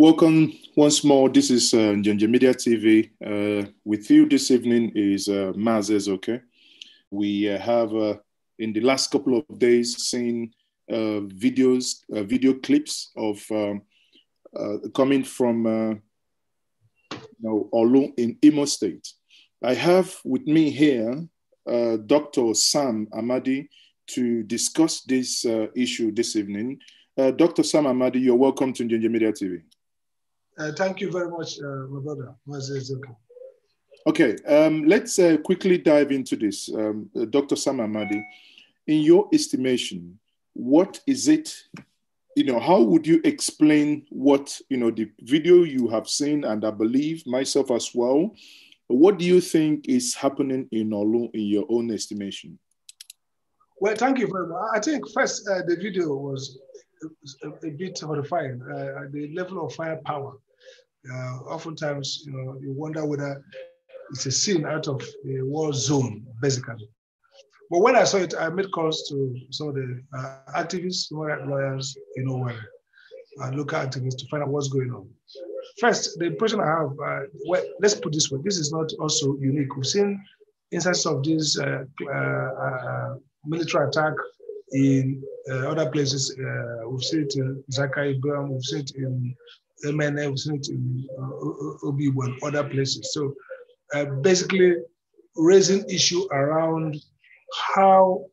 Welcome once more. This is uh, Njenje Media TV. Uh, with you this evening is uh, Mazes, okay? We uh, have, uh, in the last couple of days, seen uh, videos, uh, video clips of um, coming from you know, Orlu in Imo State. I have with me here Dr. Sam Amadi to discuss this issue this evening. Dr. Sam Amadi, you're welcome to Njenje Media TV. Uh, thank you very much, uh, my brother. Okay. Okay, um, let's uh, quickly dive into this. Um, Dr. Sam Amadi, in your estimation, what is it, you know, how would you explain what, you know, the video you have seen, and I believe myself as well, what do you think is happening in Orlu in your own estimation? Well, thank you very much. I think first uh, the video was a, a bit horrifying, uh, the level of firepower uh, oftentimes, you know, you wonder whether it's a scene out of a war zone, basically. But when I saw it, I made calls to some of the uh, activists, lawyers, you know, where, uh, local activists to find out what's going on. First, the impression I have, uh, well, let's put this way, this is not also unique. We've seen instances of this uh, uh, uh, military attack in other places. we've seen it in Zakai, we've seen it in MNA, we've seen it in uh, Obigbo and other places. So uh, basically raising issue around how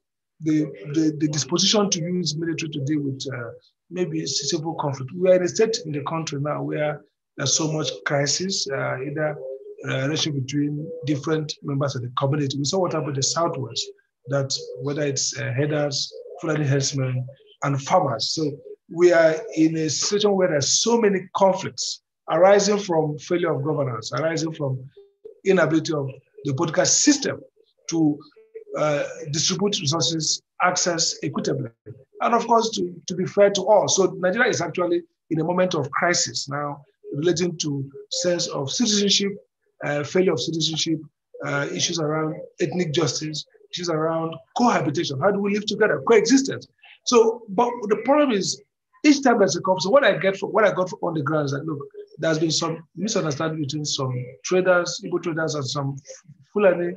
the, the, the, disposition to use military to deal with uh, maybe civil conflict. We are in a state in the country now where there's so much crisis, uh, either uh, relationship between different members of the community. We saw what happened in the Southwest, that whether it's uh, headers, flooding herdsmen, and farmers. So we are in a situation where there's so many conflicts arising from failure of governance, arising from inability of the political system to uh, distribute resources, access equitably. And of course, to, to be fair to all. So Nigeria is actually in a moment of crisis now relating to sense of citizenship, uh, failure of citizenship, uh, issues around ethnic justice, issues around cohabitation. How do we live together, coexistence? So, but the problem is each time there's a conflict, so what I get from what I got on the ground is that look, there's been some misunderstanding between some traders, Igbo traders, and some Fulani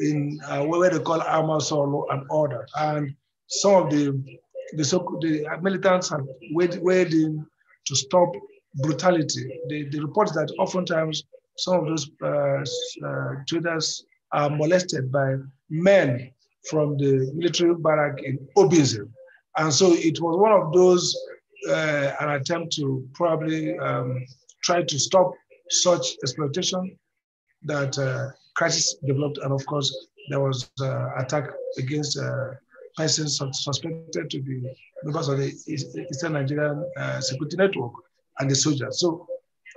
in uh, where they call Arma Solo and order. And some of the the, so, the militants have weighed, in to stop brutality. They, they report that oftentimes some of those uh, uh, traders are molested by men from the military barrack in Obinze. And so it was one of those uh, an attempt to probably um, try to stop such exploitation that uh, crisis developed. And of course, there was uh, attack against uh, persons suspected to be members of the Eastern Nigerian uh, Security Network and the soldiers. So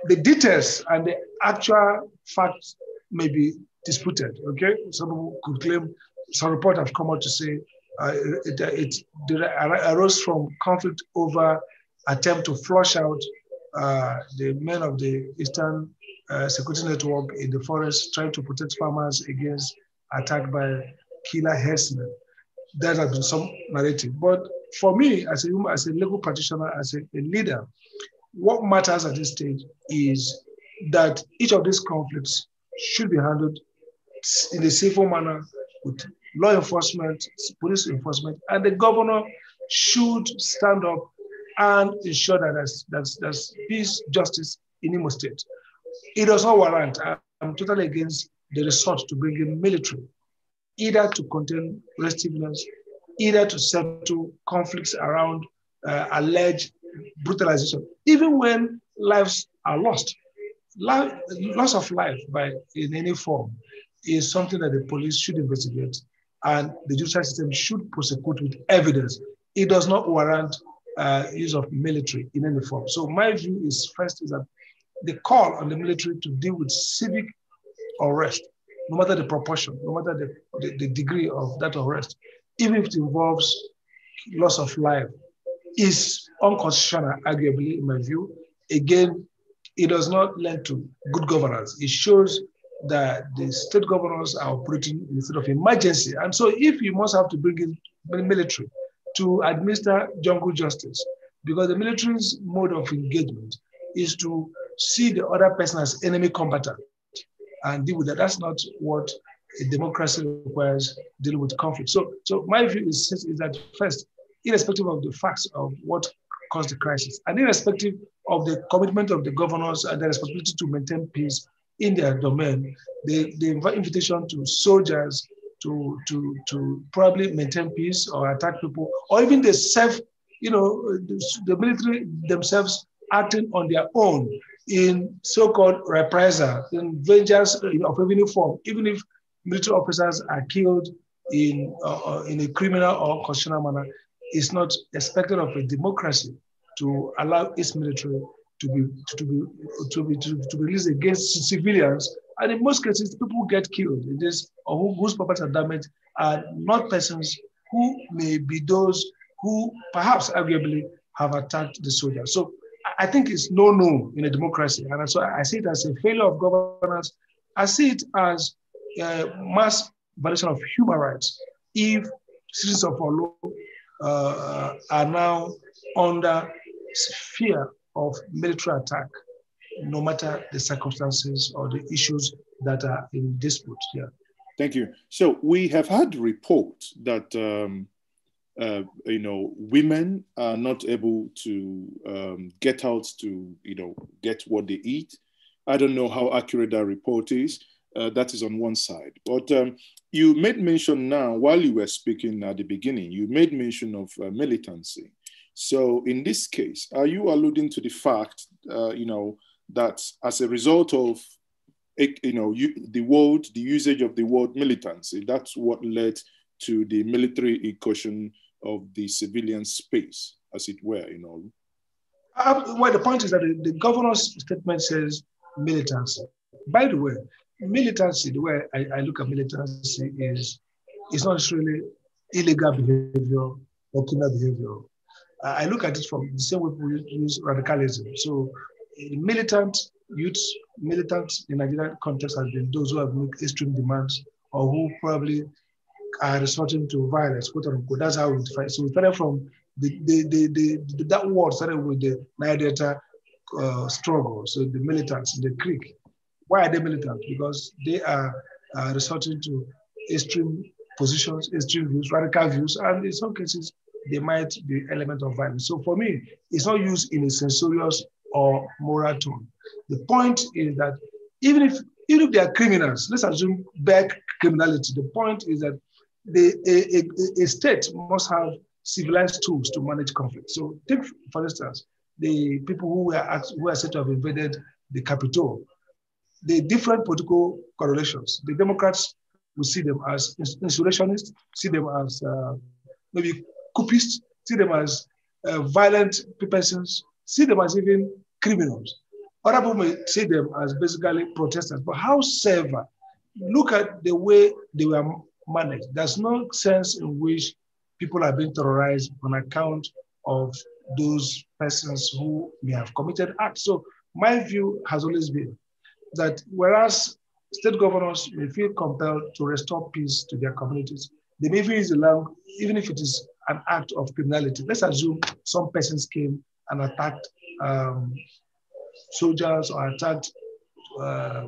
the details and the actual facts may be disputed. Okay, some could claim some reports have come out to say uh, it, it, it, arose from conflict over attempt to flush out uh, the men of the Eastern uh, Security Network in the forest, trying to protect farmers against attack by killer herdsmen. That has been some narrative. But for me, as a as a legal practitioner, as a, a leader, what matters at this stage is that each of these conflicts should be handled in a safer manner with law enforcement, police enforcement, and the governor should stand up and ensure that there's, there's, there's peace, justice in Imo State. It does not warrant, I'm totally against the resort to bring in military, either to contain restiveness, either to settle conflicts around uh, alleged brutalization, even when lives are lost. Life, loss of life by in any form is something that the police should investigate and the judicial system should prosecute with evidence. It does not warrant uh, use of military in any form. So my view is first is that the call on the military to deal with civic arrest, no matter the proportion, no matter the, the, the degree of that arrest, even if it involves loss of life, is unconstitutional, arguably, in my view. Again, it does not lend to good governance. It shows that the state governors are operating in a state of emergency. And so if you must have to bring in military, to administer jungle justice because the military's mode of engagement is to see the other person as enemy combatant and deal with that. That's not what a democracy requires dealing with conflict. So, so my view is, is that first, irrespective of the facts of what caused the crisis, and irrespective of the commitment of the governors and the responsibility to maintain peace in their domain, the, the invitation to soldiers to, to, to probably maintain peace or attack people, or even the self, you know, the, military themselves acting on their own in so-called reprisal, in vengeance of any form, even if military officers are killed in, uh, uh, in a criminal or constitutional manner, it's not expected of a democracy to allow its military to be to be to be to, to be released against civilians. And in most cases, people get killed in this or who, whose properties are damaged are not persons who may be those who perhaps arguably have attacked the soldiers. So I think it's no no in a democracy. And so I see it as a failure of governance. I see it as a mass violation of human rights if citizens of Orlu uh, are now under fear of military attack, no matter the circumstances or the issues that are in dispute here. Thank you. So we have had reports that um, uh, you know women are not able to um, get out to you know get what they eat. I don't know how accurate that report is. Uh, that is on one side. But um, you made mention now, while you were speaking at the beginning, you made mention of uh, militancy. So in this case, are you alluding to the fact, uh, you know, that as a result of, you know, you, the word, the usage of the word militancy, that's what led to the military incursion of the civilian space, as it were, you know? Uh, well, the point is that the, the governor's statement says militancy. By the way, militancy, the way I, I look at militancy is, it's not necessarily illegal behavior or criminal behavior. I look at it from the same way we use radicalism. So militant youth, militant in Nigerian context has been those who have made extreme demands or who probably are resorting to violence, quote unquote. That's how we define. So we started from the, the, the, the, the that word started with the Niger uh, struggle. So the militants, the Creek. Why are they militant? Because they are uh, resorting to extreme positions, extreme views, radical views, and in some cases, there might be element of violence. So for me, it's not used in a censorious or moral tone. The point is that even if even if they are criminals, let's assume back criminality. The point is that the, a, a, a state must have civilized tools to manage conflict. So take, for instance, the people who were who are said to have invaded the capital, the different political correlations. The Democrats will see them as insurrectionists, see them as uh, maybe coupists, see them as uh, violent persons, see them as even criminals. Other people may see them as basically protesters. But however, look at the way they were managed. There's no sense in which people are being terrorized on account of those persons who may have committed acts. So my view has always been that whereas state governors may feel compelled to restore peace to their communities, they may use the land, even if it is an act of criminality. Let's assume some persons came and attacked um, soldiers or attacked uh,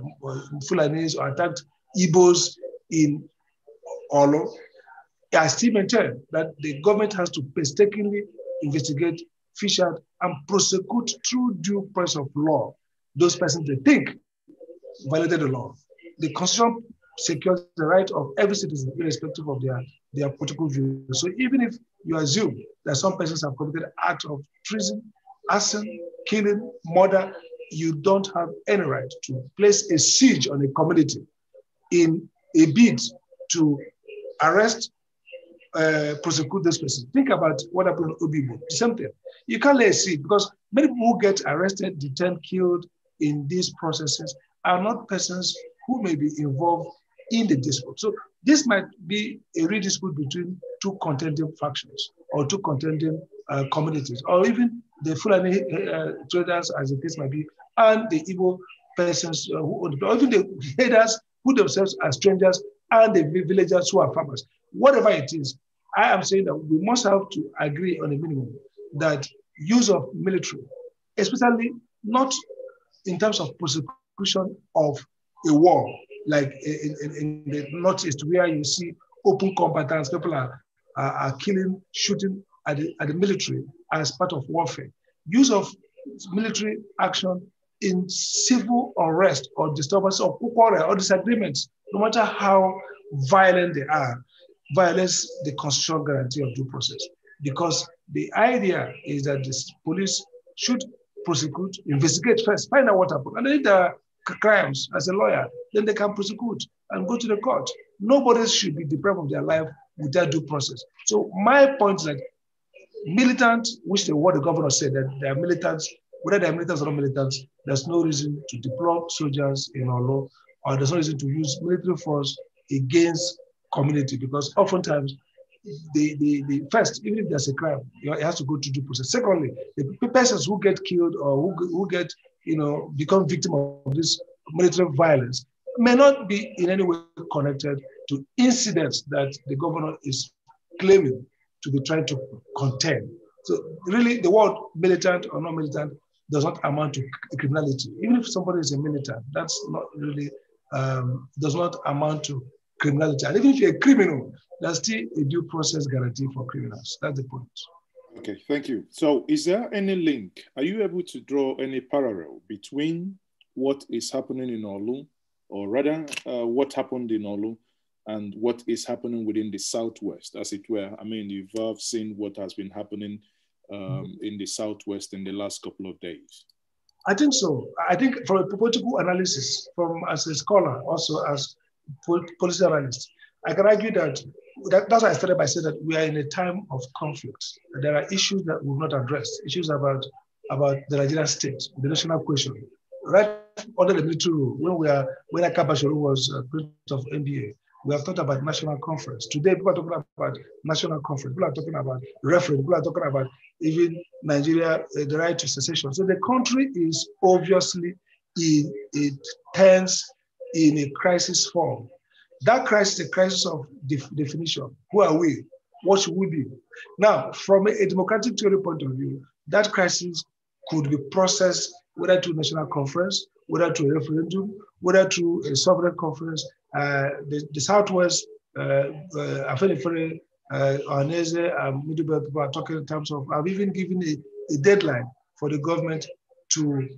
Fulanis or attacked Igbos in Orlu. I still maintain that the government has to painstakingly investigate, fish out, and prosecute through due process of law those persons they think violated the law. The Constitution secures the right of every citizen, irrespective of their, their political views. So even if you assume that some persons have committed acts of treason, arson, killing, murder, you don't have any right to place a siege on a community in a bid to arrest, uh, prosecute this person. Think about what happened in Obigbo. The same thing. You can't lay a siege because many people who get arrested, detained, killed in these processes are not persons who may be involved in the dispute. So this might be a real dispute between two contending factions or two contending uh, communities, or even the Fulani uh, traders, as the case might be, and the Igbo persons uh, who own or even the headers who themselves are strangers, and the villagers who are farmers. Whatever it is, I am saying that we must have to agree on a minimum that use of military, especially not in terms of prosecution of a war, like in, in, in the Northeast, where you see open combatants, people are, are, are killing, shooting at the, at the military as part of warfare. Use of military action in civil unrest or disturbance or quarrel or disagreements, no matter how violent they are, violates the constitutional guarantee of due process. Because the idea is that the police should prosecute, investigate first, find out what happened. And if there are crimes as a lawyer, then they can prosecute and go to the court. Nobody should be deprived of their life without due process. So my point is that militant, which the what the governor said that they are militants, whether they are militants or not militants, there's no reason to deploy soldiers in Orlu, or there's no reason to use military force against community because oftentimes the, the, the first, even if there's a crime, it has to go to due process. Secondly, the persons who get killed or who, who get, you know, become victim of this military violence may not be in any way connected to incidents that the governor is claiming to be trying to contain. So really the word militant or non-militant does not amount to criminality. Even if somebody is a militant, that's not really, um, does not amount to criminality. And even if you're a criminal, there's still a due process guarantee for criminals. That's the point. Okay, thank you. So, is there any link? Are you able to draw any parallel between what is happening in Orlu, or rather, uh, what happened in Orlu, and what is happening within the Southwest, as it were? I mean, you've uh, seen what has been happening um, mm-hmm. in the Southwest in the last couple of days. I think so. I think from a political analysis, from as a scholar, also as policy analyst, I can argue that, that that's why I started by saying that we are in a time of conflict. There are issues that we've not addressed, issues about, about the Nigerian state, the national question. Right under the military rule, when we are when Aka Bashorun was uh, president of NBA, we have talked about national conference. Today, people are talking about national conference. People are talking about referendum. People are talking about even Nigeria, uh, the right to secession. So the country is obviously in a tense in a crisis form. That crisis is a crisis of def definition. Who are we? What should we be? Now, from a, democratic theory point of view, that crisis could be processed whether to a national conference, whether to a referendum, whether to a sovereign conference. Uh, the, the, Southwest, uh, uh, Afenifere, uh, Ohanaeze, and Middlebelt people are talking in terms of, I've even given a, a deadline for the government to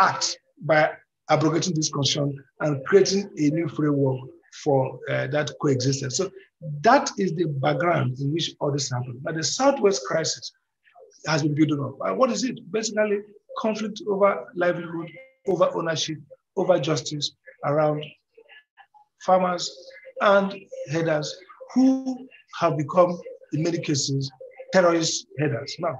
act by abrogating this constitution and creating a new framework for uh, that coexistence. So that is the background in which all this happened. But the Southwest crisis has been building up. And what is it? Basically, conflict over livelihood, over ownership, over justice around farmers and headers who have become, in many cases, terrorist headers. Now,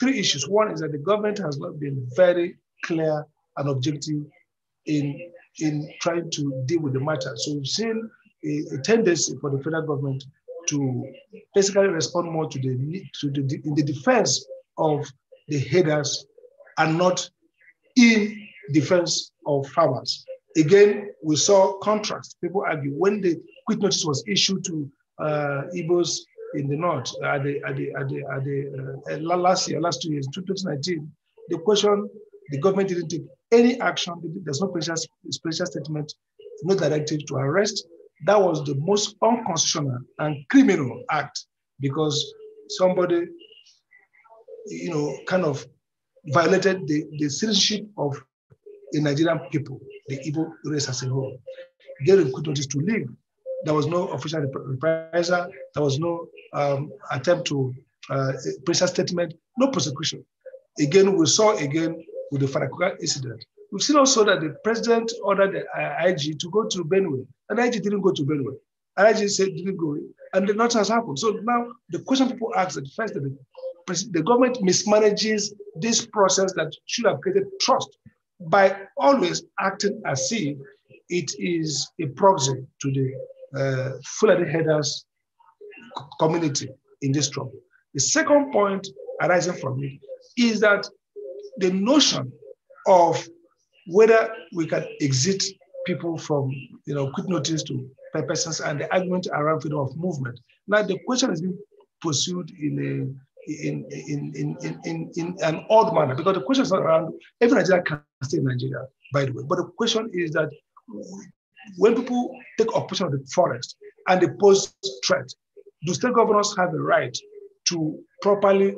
three issues. One is that the government has not been very clear and objective in, in trying to deal with the matter. So we've seen a, a tendency for the federal government to basically respond more to the, to the in the defense of the headers and not in defense of farmers. Again, we saw contrast. People argue when the quit notice was issued to uh, Igbos in the north at the, at the, at the, at the uh, last year, last two years, 2019, the question the government didn't take any action. There's no special, statement, no directive to arrest. That was the most unconstitutional and criminal act because somebody, you know, kind of violated the, the citizenship of the Nigerian people, the Igbo race as a whole. They notice to leave. There was no official reprisal. There was no um, attempt to uh, special statement, no prosecution. Again, we saw again with the Farakuka incident. We've seen also that the president ordered the uh, IG to go to Benue, and IG didn't go to Benue. IG said didn't go, and nothing has happened. So now the question people ask at first that the, the government mismanages this process that should have created trust by always acting as if it is a proxy to the uh, Fulani headers community in this trouble. The second point arising from it is that the notion of whether we can exit people from you know quit notice to persons and the argument around freedom of movement. Now the question has been pursued in a in, in, in, in, in an odd manner because the question is around every Nigerian can stay in Nigeria, by the way. But the question is that when people take occupation of the forest and they pose threat, do state governors have the right to properly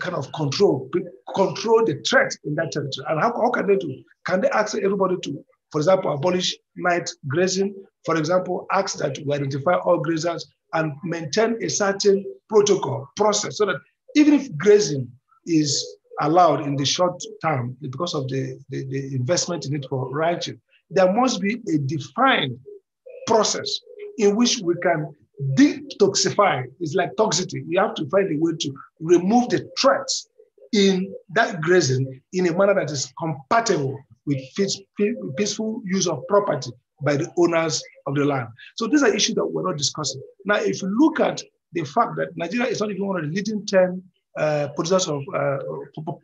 kind of control control the threat in that territory? And how, how can they do? Can they ask everybody to, for example, abolish night grazing? For example, ask that we identify all grazers and maintain a certain protocol process so that even if grazing is allowed in the short term because of the, the, the investment in it for ranching, there must be a defined process in which we can detoxify. It's like toxicity. We have to find a way to remove the threats in that grazing in a manner that is compatible with peaceful use of property by the owners of the land. So these are issues that we're not discussing. Now, if you look at the fact that Nigeria is not even one of the leading 10 uh, producers of uh,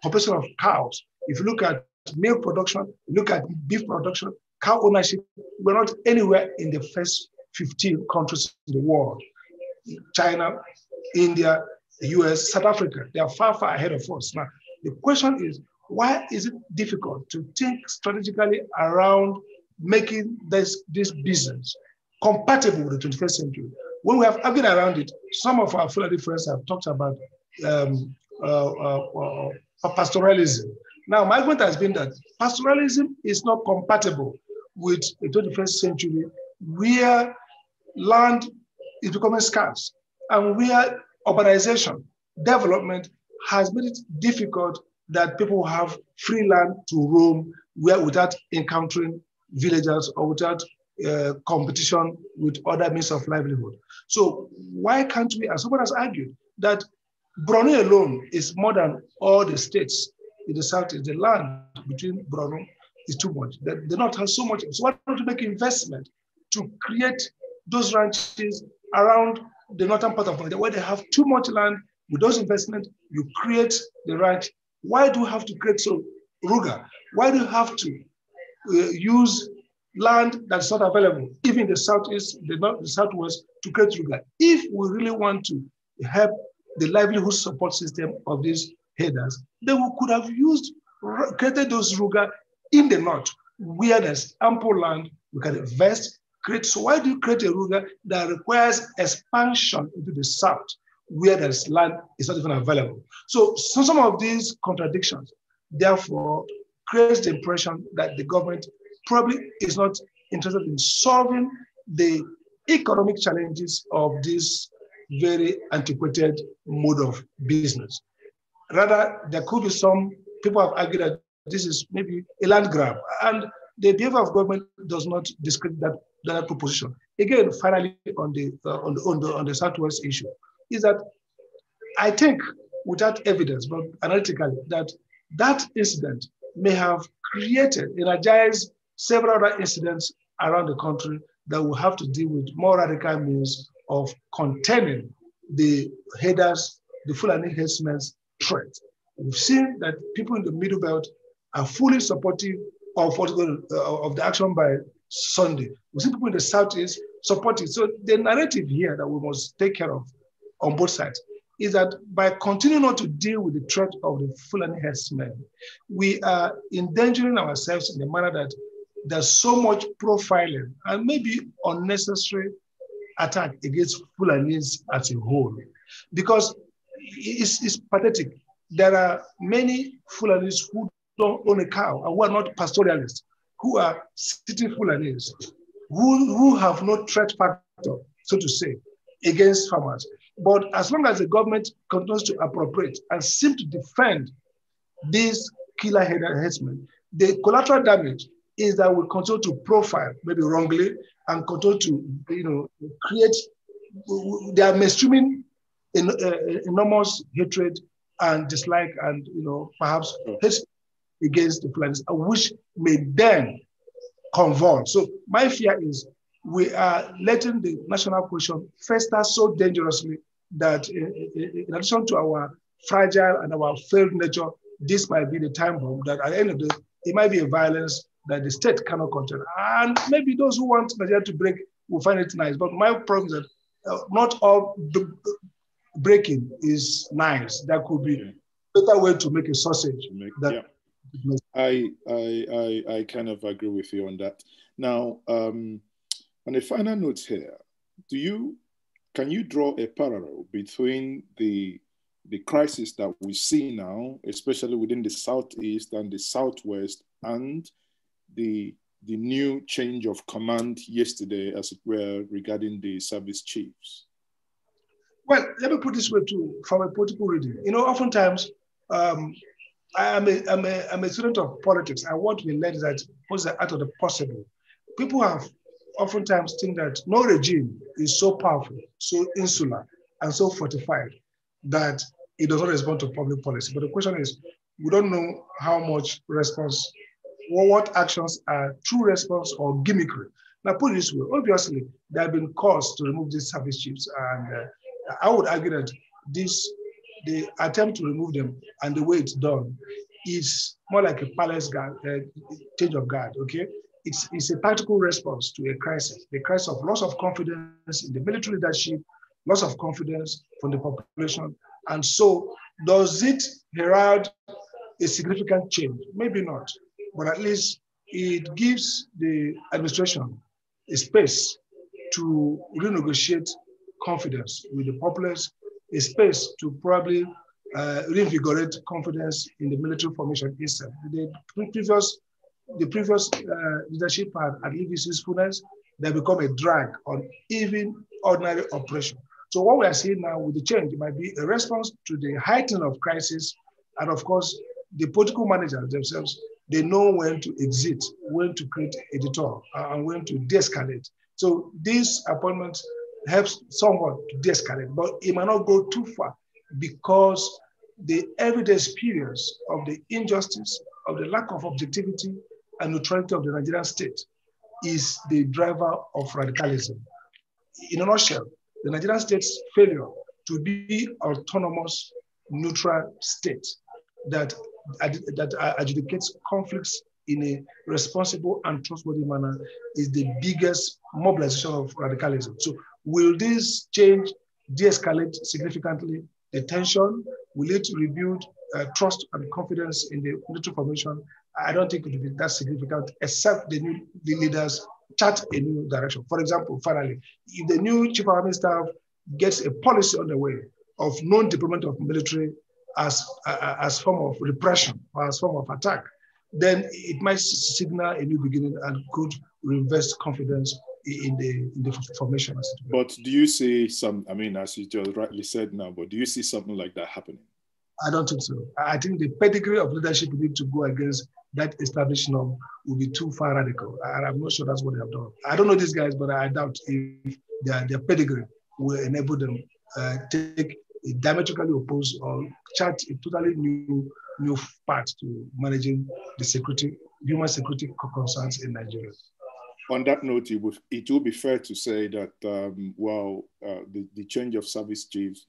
population of cows, if you look at milk production, look at beef production, cow ownership, we're not anywhere in the first 15 countries in the world. China, India, US, South Africa, they are far, far ahead of us. Now, the question is, why is it difficult to think strategically around making this, this business compatible with the 21st century? When we have argued around it, some of our Fulani friends have talked about um, uh, uh, uh, pastoralism. Now, my point has been that pastoralism is not compatible with the 21st century where land is becoming scarce and where urbanization, development has made it difficult that people have free land to roam where without encountering villagers or without uh, competition with other means of livelihood. So why can't we, as someone has argued, that Borno alone is more than all the states in the south. Is the land between Borno is too much. They, they not have so much. So why don't we make investment to create those ranches around the northern part of Nigeria where they have too much land. With those investments, you create the right. Why do you have to create so ruga? Why do you have to uh, use land that's not available, even the southeast, the, north, the southwest, to create ruga? If we really want to help the livelihood support system of these headers, then we could have used, created those ruga in the north, where there's ample land, we can invest, create. So why do you create a ruga that requires expansion into the south, where there's land is not even available? So, so some of these contradictions, therefore, creates the impression that the government probably is not interested in solving the economic challenges of this very antiquated mode of business. Rather, there could be some people have argued that this is maybe a land grab, and the behavior of government does not discredit that, that proposition. Again, finally, on the, uh, on the on the on the Southwest issue, is that I think, without evidence, but analytically, that that incident may have created, energized several other incidents around the country that will have to deal with more radical means of containing the headers, the Fulani herdsmen's threat. We've seen that people in the Middle Belt are fully supportive uh, of the action by Sunday. We see people in the south Southeast supporting. So the narrative here that we must take care of on both sides is that by continuing not to deal with the threat of the Fulani herdsmen, we are endangering ourselves in a manner that there's so much profiling and maybe unnecessary attack against Fulanis as a whole. Because it's, it's pathetic. There are many Fulanis who don't own a cow. And who are not pastoralists, who are city Fulanis, who, who have no threat factor, so to say, against farmers. But as long as the government continues to appropriate and seem to defend these killer herdsmen, the collateral damage is that we continue to profile, maybe wrongly, and continue to, you know, create, they are mainstreaming in, uh, enormous hatred and dislike and, you know, perhaps hate against the Fulanis, which may then convulse. So my fear is we are letting the national question fester so dangerously that eh, eh, eh, in addition to our fragile and our failed nature, this might be the time bomb that at the end of the day, it might be a violence that the state cannot control. And maybe those who want Nigeria to break will find it nice. But my problem is that uh, not all breaking is nice. That could be yeah. better way to make a sausage. Make, yeah. I, I, I, I kind of agree with you on that. Now, um, on a final note here, do you can you draw a parallel between the the crisis that we see now, especially within the southeast and the southwest, and the the new change of command yesterday, as it were, regarding the service chiefs? Well, let me put this way too, from a political reading. You know, oftentimes um, I am a, I'm, a, I'm a student of politics. I want to be led that what's the art of the possible. People have oftentimes think that no regime is so powerful, so insular, and so fortified that it does not respond to public policy. But the question is, we don't know how much response, or what actions are true response or gimmickry. Now, put it this way, obviously, there have been calls to remove these service chiefs, and uh, I would argue that this, the attempt to remove them and the way it's done is more like a palace guard, uh, change of guard, okay? It's, it's a practical response to a crisis, the crisis of loss of confidence in the military leadership, loss of confidence from the population, and so, does it herald a significant change? Maybe not, but at least it gives the administration a space to renegotiate confidence with the populace, a space to probably uh, reinvigorate confidence in the military formation itself. The previous, the previous uh, leadership had, lived its usefulness, they become a drag on even ordinary operation. So what we are seeing now with the change might be a response to the heightening of crisis. And of course, the political managers themselves, they know when to exit, when to create a detour, uh, and when to de-escalate. So this appointment helps somewhat to de-escalate, but it might not go too far because the everyday experience of the injustice, of the lack of objectivity and neutrality of the Nigerian state is the driver of radicalism. In a nutshell, the Nigerian state's failure to be autonomous, neutral state that, that adjudicates conflicts in a responsible and trustworthy manner is the biggest mobilization of radicalism. So will this change de-escalate significantly the tension? Will it rebuild uh, trust and confidence in the military formation? I don't think it will be that significant, except the new the leaders chart a new direction. For example, finally, if the new chief of army staff gets a policy on the way of non-deployment of military as uh, as form of repression or as form of attack, then it might signal a new beginning and could reinvest confidence in the in the formation. But do you see some? I mean, as you just rightly said now, but do you see something like that happening? I don't think so. I think the pedigree of leadership need to go against that established norm will be too far radical. And I'm not sure that's what they have done. I don't know these guys, but I doubt if their, their pedigree will enable them uh, take a diametrically opposed or chart a totally new new path to managing the security, human security concerns in Nigeria. On that note, it, would, it will be fair to say that, um, well, uh, the, the change of service chiefs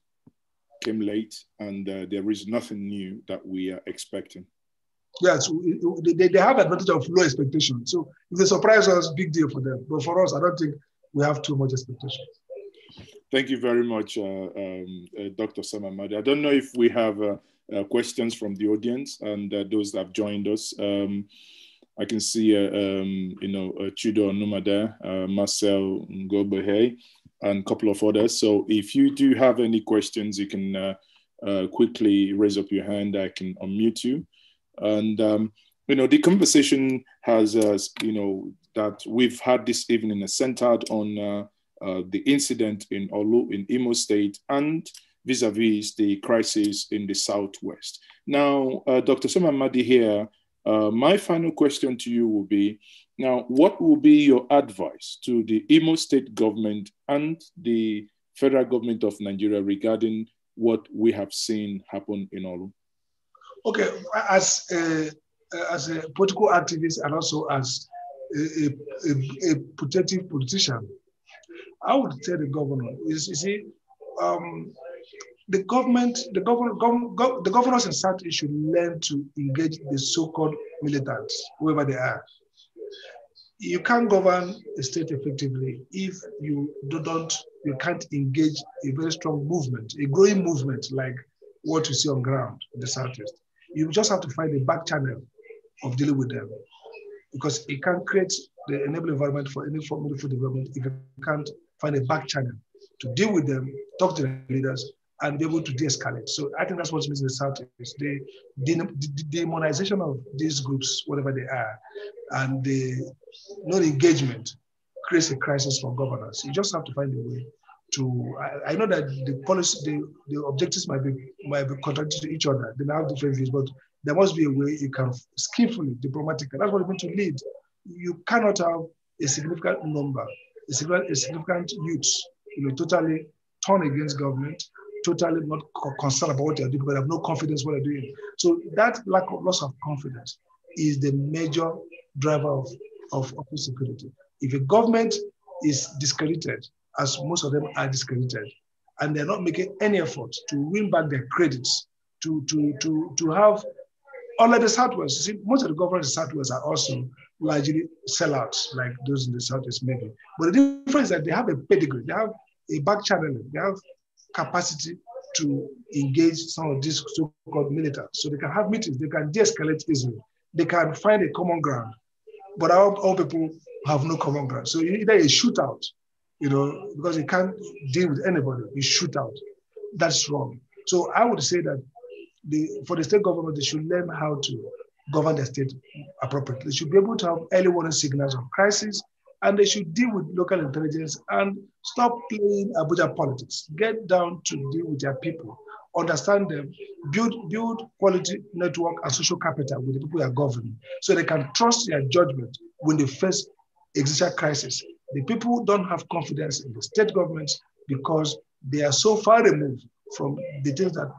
came late and uh, there is nothing new that we are expecting. Yes, they, they have advantage of low expectation. So if they surprise us, big deal for them. But for us, I don't think we have too much expectation. Thank you very much, uh, um, uh, Dr. Sam Amadi. I don't know if we have uh, uh, questions from the audience and uh, those that have joined us. Um, I can see, uh, um, you know, Chudo Numada, Marcel Ngobehe, and a couple of others. So if you do have any questions, you can quickly raise up your hand. I can unmute you. And, um, you know, the conversation has, uh, you know, that we've had this evening is centered on uh, uh, the incident in Orlu in Imo State and vis-a-vis the crisis in the Southwest. Now, uh, Dr. Sam Amadi here, uh, my final question to you will be, now, what will be your advice to the Imo State government and the federal government of Nigeria regarding what we have seen happen in Orlu? Okay, as a, as a political activist and also as a, a, a politician, I would tell the governor you see, um, the government, the governor, gov, the governors in South should learn to engage the so-called militants, whoever they are. you can't govern a state effectively if you don't, you can't engage a very strong movement, a growing movement like what you see on ground in the Southeast. You just have to find a back channel of dealing with them because it can't create the enabling environment for any form of development if you can't find a back channel to deal with them, talk to the leaders, and be able to de-escalate. So I think that's what's missing in the Southeast. The, the, demonization of these groups, whatever they are, and the non-engagement creates a crisis for governance. You just have to find a way to, I, I know that the policy, the, the objectives might be, might be contradictory to each other. They have different views, but there must be a way you can skillfully, diplomatically, that's what it means to lead. You cannot have a significant number, a significant, a significant youth, you know, totally turn against government, totally not concerned about what they're doing, but have no confidence what they're doing. So that lack of loss of confidence is the major driver of, of, of security. If a government is discredited, as most of them are discredited, and they're not making any effort to win back their credits, to, to, to, to have, unlike the Southwest, You see, most of the governors in the Southwest are also largely sellouts, like those in the Southwest maybe. But the difference is that they have a pedigree, they have a back channel, they have capacity to engage some of these so-called militants. So they can have meetings, they can de-escalate easily, they can find a common ground. But all, all people have no common ground. So either a shootout, you know, because you can't deal with anybody, you shoot out. That's wrong. So I would say that the, for the state government, they should learn how to govern the state appropriately. They should be able to have early warning signals of crisis and they should deal with local intelligence and stop playing Abuja politics. Get down to deal with their people, understand them, build, build quality network and social capital with the people they are governing so they can trust their judgment when they face existential crisis. The people don't have confidence in the state governments because they are so far removed from the things that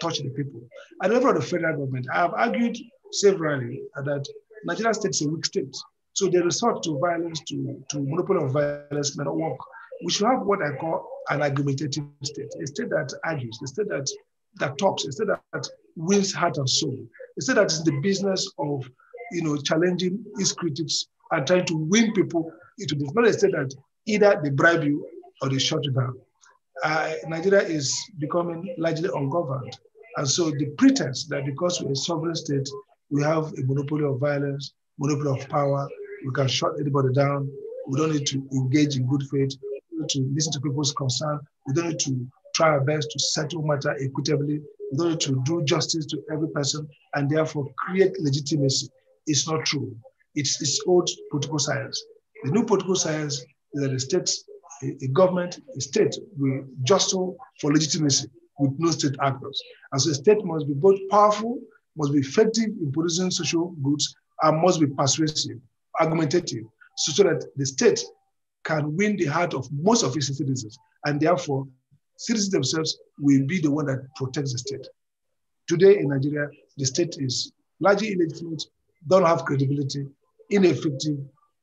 touch the people. At the level of the federal government, I have argued severally that Nigeria state is a weak state. So they resort to violence, to, to monopoly of violence may not work. We should have what I call an argumentative state, a state that argues, a state that, that talks, a state that, that wins heart and soul, a state that is the business of you know, challenging its critics and trying to win people into this. Not a state that either they bribe you or they shut you down. Uh, Nigeria is becoming largely ungoverned. And so the pretense that because we're a sovereign state, we have a monopoly of violence, monopoly of power, we can shut anybody down. We don't need to engage in good faith. We need to listen to people's concern. We don't need to try our best to settle matter equitably. We don't need to do justice to every person and therefore create legitimacy. It's not true. It's, it's old political science. The new political science is that the state, a, a government, a state will jostle for legitimacy with no state actors. And so the state must be both powerful, must be effective in producing social goods, and must be persuasive argumentative so that the state can win the heart of most of its citizens. And therefore, citizens themselves will be the one that protects the state. Today in Nigeria, the state is largely illegitimate, don't have credibility, ineffective,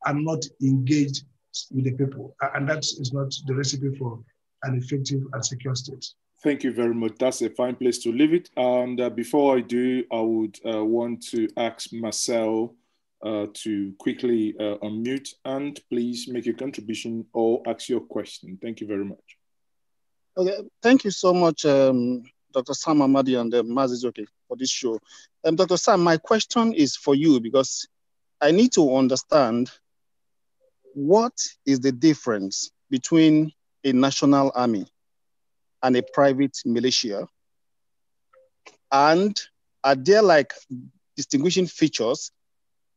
and not engaged with the people. And that is not the recipe for an effective and secure state. Thank you very much. That's a fine place to leave it. And uh, before I do, I would uh, want to ask Marcel uh, to quickly uh, unmute and please make your contribution or ask your question. Thank you very much. Okay, thank you so much, um, Dr. Sam Amadi and uh, Maazi Ezeoke for this show. Um, Dr. Sam, my question is for you because I need to understand what is the difference between a national army and a private militia? And are there like distinguishing features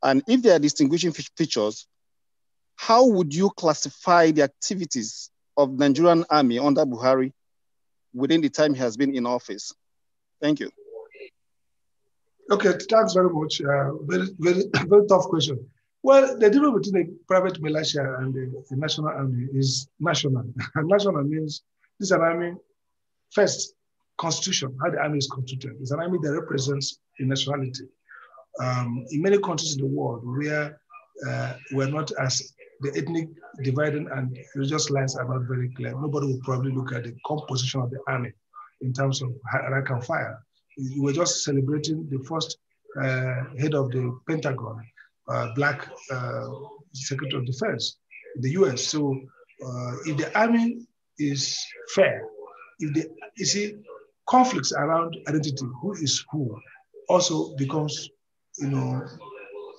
and if there are distinguishing features, how would you classify the activities of Nigerian army under Buhari within the time he has been in office? Thank you. Okay, thanks very much. Uh, very, very, very tough question. Well, the difference between the private militia and the, the national army is national. national means this is an army, first, constitution, how the army is constituted. It's an army that represents a nationality um, in many countries in the world where uh, we're not as the ethnic dividing and religious lines are not very clear, nobody will probably look at the composition of the army in terms of rank and file. We were just celebrating the first uh, head of the Pentagon, uh, black uh, Secretary of Defense in the US. So uh, if the army is fair, if the, you see, conflicts around identity, who is who, also becomes, Mm. you know,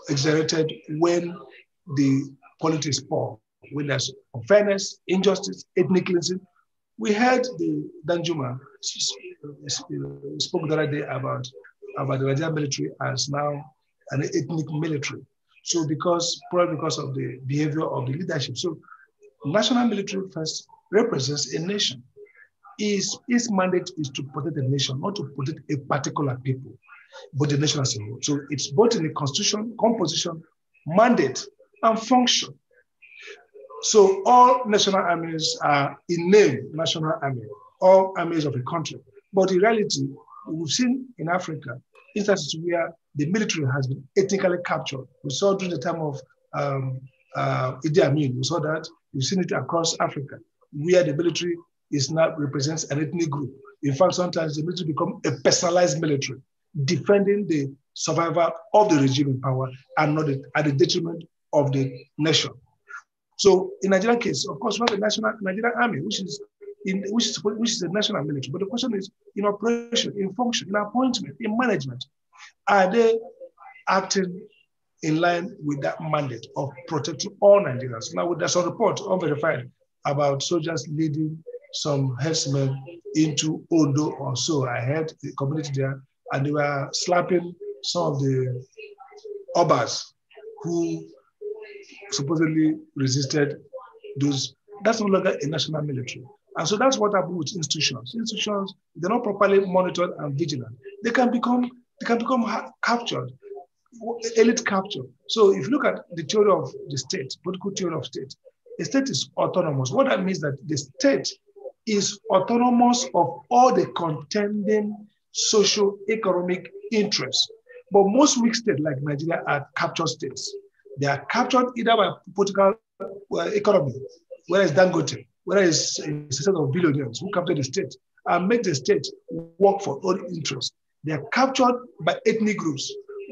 exaggerated when the quality is poor, when there's unfairness, injustice, ethnic cleansing. We heard the Danjuma spoke the other day about, about the Nigerian military as now an ethnic military. So because, probably because of the behavior of the leadership. So national military first represents a nation. Its, its mandate is to protect the nation, not to protect a particular people, but the nation as a whole. So it's both in the constitution, composition, mandate, and function. So all national armies are in name national army, all armies of a country. But in reality, we've seen in Africa instances where the military has been ethnically captured. We saw during the time of um, uh, Idi Amin, we saw that. We've seen it across Africa, where the military is now represents an ethnic group. In fact, sometimes the military become a personalized military, defending the survival of the regime in power and not at the detriment of the nation. So in Nigerian case, of course, we have the national Nigerian army, which is in which is which is the national military. But the question is, in operation, in function, in appointment, in management, are they acting in line with that mandate of protecting all Nigerians? Now, there's a report unverified about soldiers leading some herdsmen into Odo or so. I heard the community there, and they were slapping some of the obas who supposedly resisted those. That's no longer a national military. And so that's what happens with institutions. Institutions, they're not properly monitored and vigilant. They can become, they can become captured, elite capture. So if you look at the theory of the state, political theory of state, a state is autonomous. What that means that the state is autonomous of all the contending social economic interests. But most weak states like Nigeria are captured states. They are captured either by political uh, economy, whereas Dangote, whether it's a set of billionaires who capture the state and make the state work for own interests. They are captured by ethnic groups.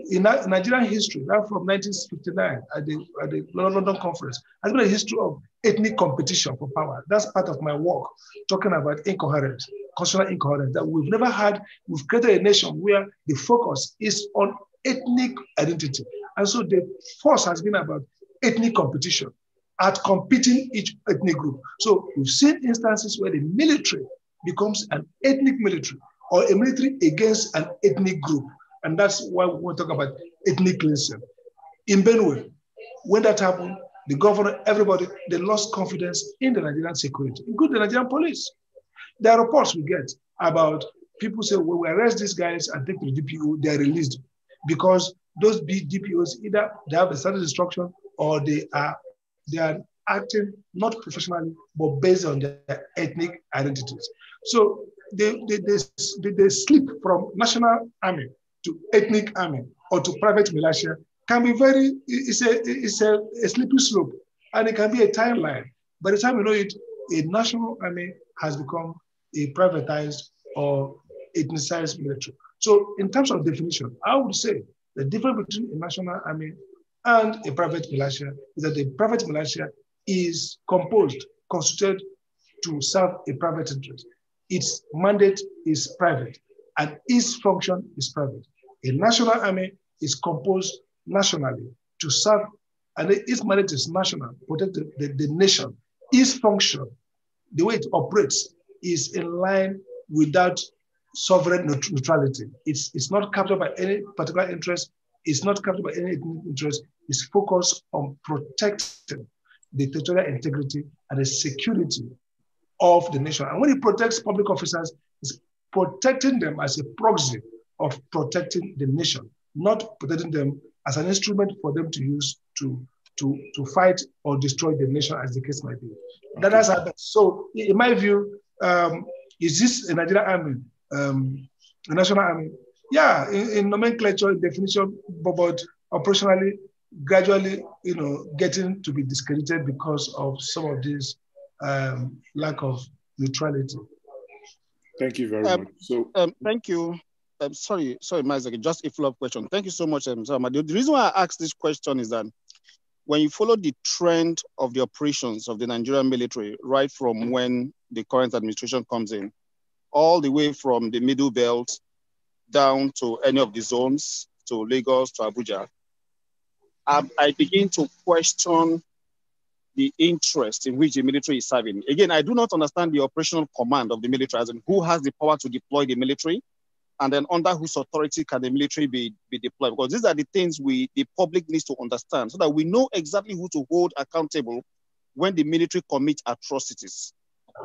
In Nigerian history, that from 1959 at the, at the London Conference, has been a history of ethnic competition for power. That's part of my work, talking about incoherence, cultural incoherence, that we've never had, we've created a nation where the focus is on ethnic identity. And so the force has been about ethnic competition at competing each ethnic group. So we've seen instances where the military becomes an ethnic military or a military against an ethnic group. And that's why we want to talk about ethnic cleansing. In Benue, when that happened, the governor, everybody, they lost confidence in the Nigerian security, including the Nigerian police. There are reports we get about people say, well, we arrest these guys and take to the DPO, they are released because those DPOs either they have a certain instruction or they are they are acting not professionally, but based on their ethnic identities. So they, they, they, they, slip from national army to ethnic army or to private militia can be very, it's a, it's a, a slippery slope and it can be a timeline. By the time you know it, a national army has become privatized or ethnicized military. So in terms of definition, I would say the difference between a national army and a private militia is that the private militia is composed, constituted to serve a private interest. Its mandate is private and its function is private. A national army is composed nationally to serve, and its mandate is national, protect the, the, the nation. Its function, the way it operates, is in line without sovereign neutrality. It's, it's not captured by any particular interest. It's not captured by any interest It's focused on protecting the territorial integrity and the security of the nation. And when it protects public officers, it's protecting them as a proxy of protecting the nation, not protecting them as an instrument for them to use to, to, to fight or destroy the nation, as the case might be. Okay. That has happened. So, in my view, um, is this a Nigerian army, um, a national army? Yeah, in, in nomenclature, definition, but, but operationally, gradually, you know, getting to be discredited because of some of this um, lack of neutrality. Thank you very um, much. So, um, thank you. Um, sorry, sorry, Mazaki, just a follow-up question. Thank you so much, um, The reason why I asked this question is that when you follow the trend of the operations of the Nigerian military, right from when the current administration comes in, all the way from the middle belt down to any of the zones, to Lagos, to Abuja, I, I begin to question the interest in which the military is serving. Again, I do not understand the operational command of the military, as in who has the power to deploy the military, and then under whose authority can the military be, be deployed? Because these are the things we the public needs to understand so that we know exactly who to hold accountable when the military commit atrocities.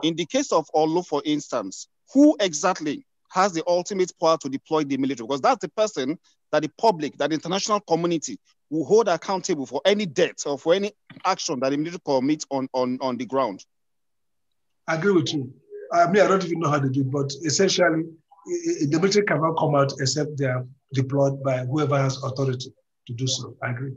In the case of Orlu, for instance, who exactly has the ultimate power to deploy the military? Because that's the person that the public, that the international community will hold accountable for any debt or for any action that the military commits on, on, on the ground. I agree with you. I mean, I don't even know how to do it, but essentially, the military cannot come out except they are deployed by whoever has authority to do so. I agree.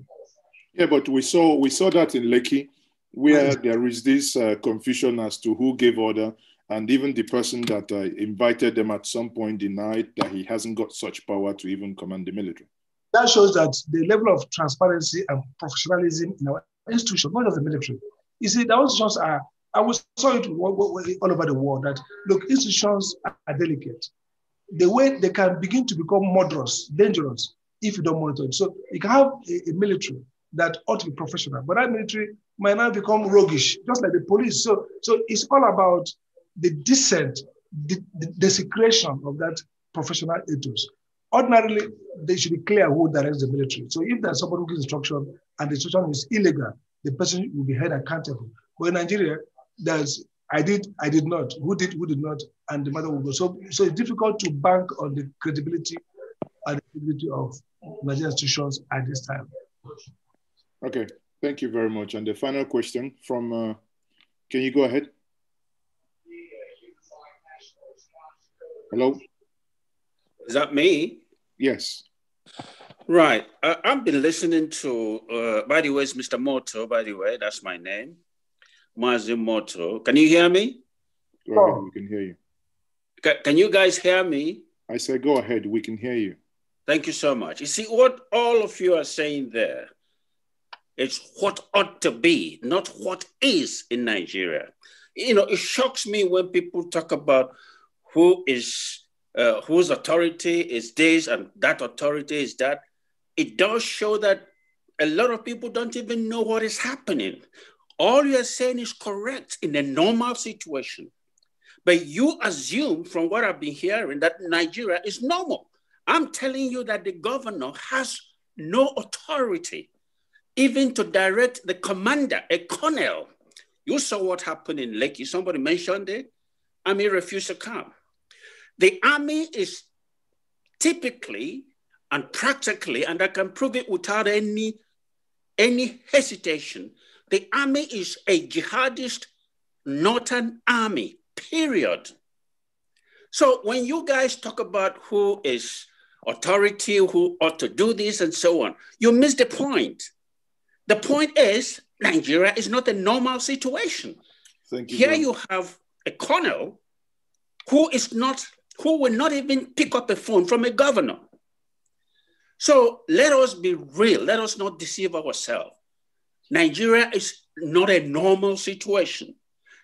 Yeah, but we saw we saw that in Lekki, where there is this uh, confusion as to who gave order, and even the person that uh, invited them at some point denied that he hasn't got such power to even command the military. That shows that the level of transparency and professionalism in our institution, not just the military. You see, those institutions are. I was saw it all over the world that look, institutions are delicate the way they can begin to become murderous, dangerous, if you don't monitor it. So you can have a, a, military that ought to be professional, but that military might now become roguish, just like the police. So, so it's all about the descent, the, the desecration of that professional ethos. Ordinarily, they should be clear who directs the military. So if there's someone who gives instruction and the instruction is illegal, the person will be held accountable. But in Nigeria, there's I did, I did not. Who did, who did not, and the mother will go. So, so it's difficult to bank on the credibility and the credibility of Nigerian institutions at this time. Okay, thank you very much. And the final question from, uh, can you go ahead? Hello? Is that me? Yes. Right. Uh, I've been listening to, uh, by the way, it's Mr. Moto, by the way, that's my name. Mazimoto. Can you hear me? Go ahead, we can hear you. Can, can you guys hear me? I say, go ahead, we can hear you. Thank you so much. You see, what all of you are saying there, it's what ought to be, not what is in Nigeria. You know, it shocks me when people talk about who is, uh, whose authority is this and that authority is that. It does show that a lot of people don't even know what is happening all you're saying is correct in a normal situation. But you assume from what I've been hearing that Nigeria is normal. I'm telling you that the governor has no authority even to direct the commander, a colonel. You saw what happened in Lekki. Somebody mentioned it. Army refused to come. The army is typically and practically, and I can prove it without any, any hesitation, the army is a jihadist northern army, period. So when you guys talk about who is authority, who ought to do this and so on, you miss the point. The point is Nigeria is not a normal situation. Thank you, Here you have a colonel who is not, who will not even pick up a phone from a governor. So let us be real. Let us not deceive ourselves. Nigeria is not a normal situation.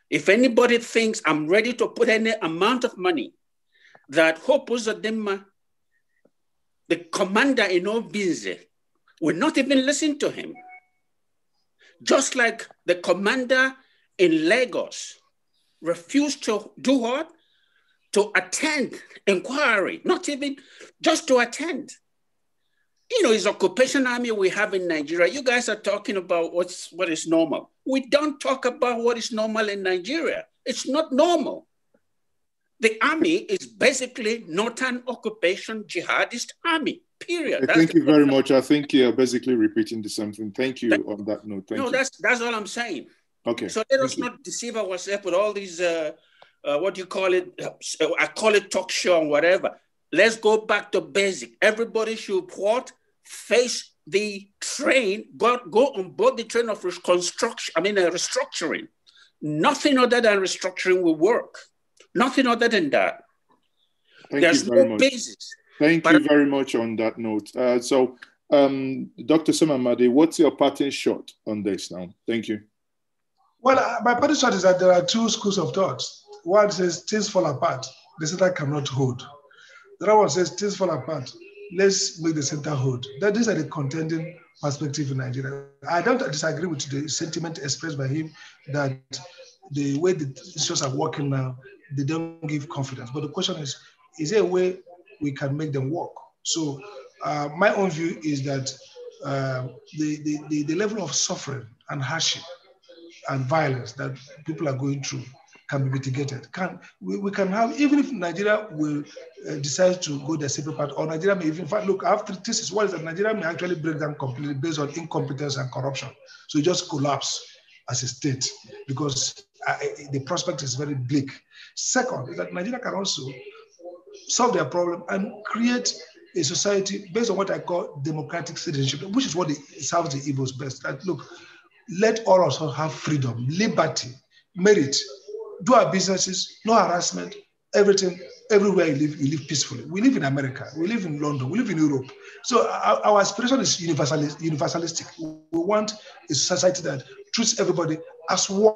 If anybody thinks I'm ready to put any amount of money that Hope Uzodinma, the commander in Obinze, will not even listen to him. Just like the commander in Lagos refused to do what? To attend inquiry, not even just to attend you know, it's occupation army we have in Nigeria. You guys are talking about what's what is normal. We don't talk about what is normal in Nigeria. It's not normal. The army is basically not an occupation jihadist army. Period. thank you very much. I think you're basically repeating the same thing. Thank you that, on that note. Thank no, you. that's that's all I'm saying. Okay. So let us not deceive ourselves with all these uh, uh, what do you call it? Uh, I call it talk show and whatever. Let's go back to basic. Everybody should what? Face the train, go, go on board the train of reconstruction, I mean, uh, restructuring. Nothing other than restructuring will work. Nothing other than that. Thank There's you very no much. basis. Thank but, you very much on that note. Uh, so Um, Dr. Sam Amadi, what's your parting shot on this now? Thank you. Well, uh, my parting shot is that there are two schools of thought. One says things fall apart, the center cannot hold. The other one says things fall apart, let's make the center hold. That these are the contending perspective in Nigeria. I don't disagree with the sentiment expressed by him that the way the institutions are working now, they don't give confidence. But the question is, is there a way we can make them work? So uh, my own view is that uh, the, the, the, the, level of suffering and hardship and violence that people are going through can be mitigated. Can we, we can have even if Nigeria will uh, decide to go the separate path, or Nigeria may even in fact look after this is what is that Nigeria may actually break down completely based on incompetence and corruption. So it just collapse as a state because uh, the prospect is very bleak. Second is that Nigeria can also solve their problem and create a society based on what I call democratic citizenship, which is what serves the Igbos best. That look, let all of us have freedom, liberty, merit, do our businesses, no harassment, everything, everywhere you live, you live peacefully. We live in America, we live in London, we live in Europe. So our, our aspiration is universalist, universalistic. We want a society that treats everybody as one,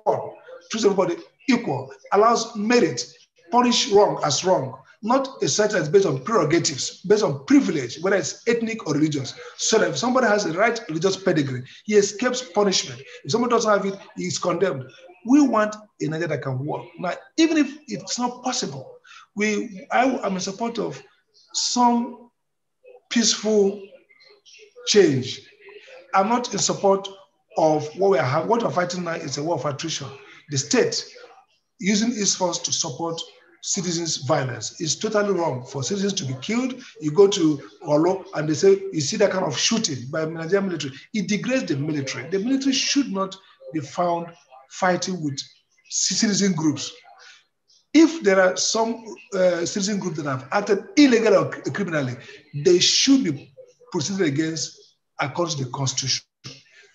treats everybody equal, allows merit, punish wrong as wrong, not a society that's based on prerogatives, based on privilege, whether it's ethnic or religious. So that if somebody has the right religious pedigree, he escapes punishment. If somebody doesn't have it, he is condemned. We want a Nigeria that can work. Now, even if it's not possible, we I am in support of some peaceful change. I'm not in support of what we are what we're fighting now is a war of attrition. The state using its force to support citizens' violence. is totally wrong for citizens to be killed. You go to Orlu and they say, you see that kind of shooting by Nigerian military. It degrades the military. The military should not be found fighting with citizen groups. If there are some uh, citizen groups that have acted illegally or criminally, they should be proceeded against according to the constitution.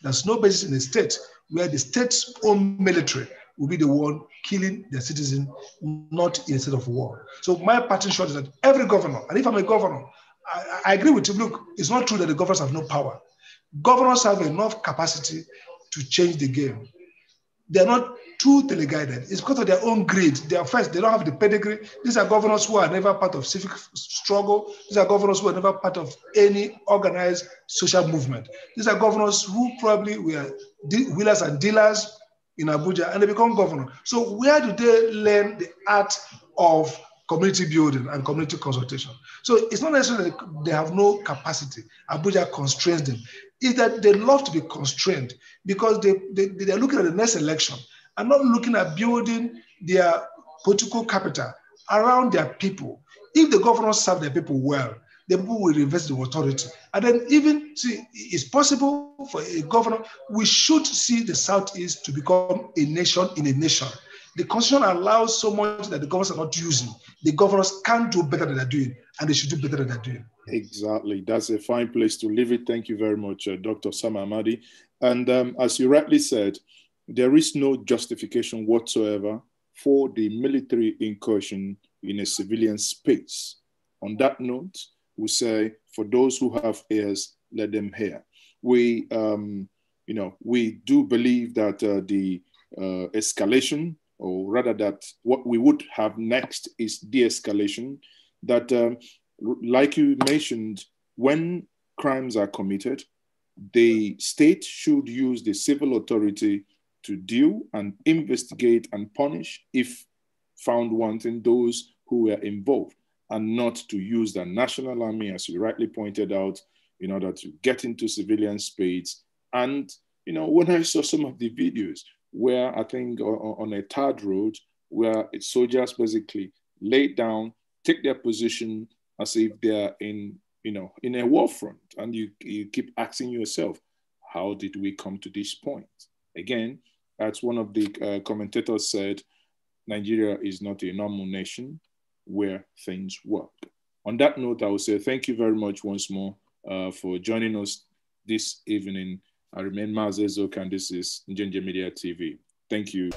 There's no basis in the state where the state's own military will be the one killing the citizen, not in a state of war. So my parting shot is that every governor, and if I'm a governor, I, I agree with you. Look, it's not true that the governors have no power. Governors have enough capacity to change the game. They're not too teleguided. It's because of their own greed. They are first, they don't have the pedigree. These are governors who are never part of civic struggle. These are governors who are never part of any organized social movement. These are governors who probably were wheelers and dealers in Abuja and they become governor. So where do they learn the art of community building and community consultation? So it's not necessarily they have no capacity. Abuja constrains them. It's that they love to be constrained because they, they, they're looking at the next election and not looking at building their political capital around their people. If the governors serve their people well, the people will invest in authority. And then even see, it's possible for a governor, we should see the Southeast to become a nation in a nation. The constitution allows so much that the governors are not using. The governors can do better than they're doing, and they should do better than they're doing. Exactly. That's a fine place to leave it. Thank you very much, uh, Dr. Sam Amadi. And um, as you rightly said, there is no justification whatsoever for the military incursion in a civilian space. On that note, we say, for those who have ears, let them hear. We, um, you know, we do believe that uh, the uh, escalation, or rather that what we would have next is de-escalation, that um, like you mentioned, when crimes are committed, the state should use the civil authority to deal and investigate and punish if found wanting those who were involved and not to use the national army, as you rightly pointed out, in order to get into civilian space. And, you know, when I saw some of the videos where I think on a third road, where soldiers basically lay down, take their position as if they're in, you know, in a war front. And you, you keep asking yourself, how did we come to this point? Again, as one of the uh, commentators said, Nigeria is not a normal nation where things work. On that note, I will say thank you very much once more uh, for joining us this evening. I remain Maazi Ezeoke, and this is Njenje Media TV. Thank you.